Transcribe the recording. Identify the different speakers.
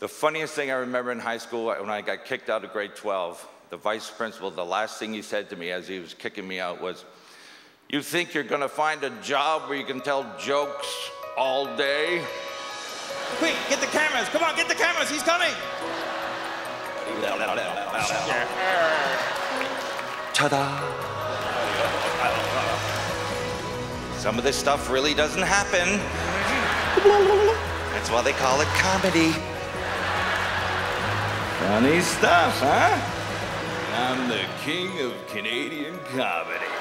Speaker 1: The funniest thing I remember in high school when I got kicked out of grade 12, the vice principal, the last thing he said to me as he was kicking me out was, You think you're gonna find a job where you can tell jokes all day?
Speaker 2: Quick, get the cameras. Come on, get the cameras. He's coming.
Speaker 1: Ta-da! Some of this stuff really doesn't happen. That's why they call it comedy. Funny stuff, huh? I'm the king of Canadian comedy.